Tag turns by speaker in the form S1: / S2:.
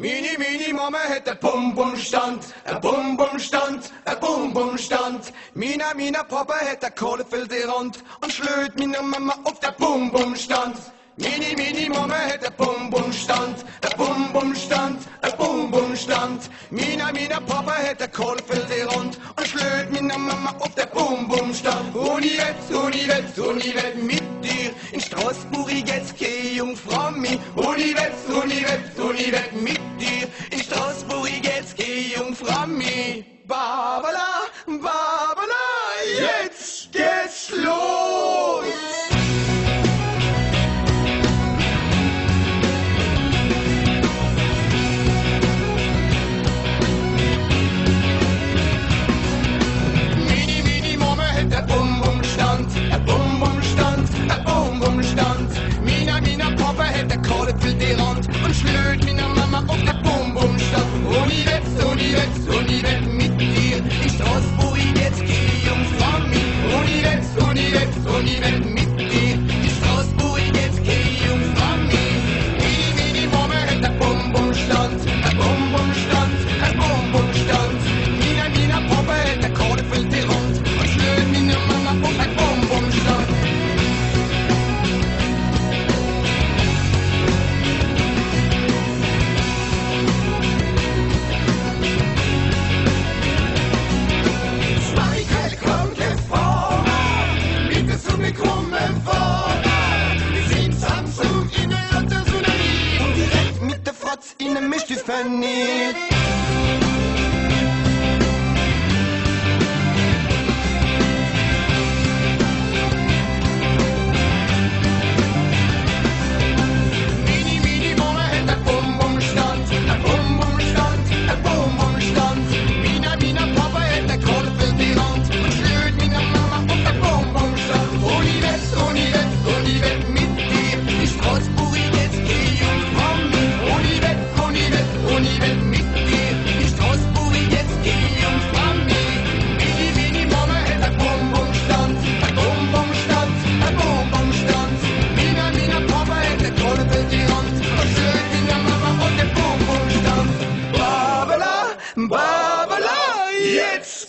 S1: Mini, Mini, Mama hat ein Bum-Bum-Stand, ein Bum-Bum-Stand, ein Bum-Bum-Stand. Mina, Mina, Papa hat ein Rund und schlöd Mina Mama auf der Bum-Bum-Stand. Mini, Mini, Mama hat ein Bum-Bum-Stand, ein Bum-Bum-Stand, ein Bum-Bum-Stand. Mina, Mina, Papa hat ein Rund und schlöd Mina Mama auf der Bum-Bum-Stand. Uni wird, Uni Univet, Uni Univet mit dir in Straßburg Babla बाबला ये idiots!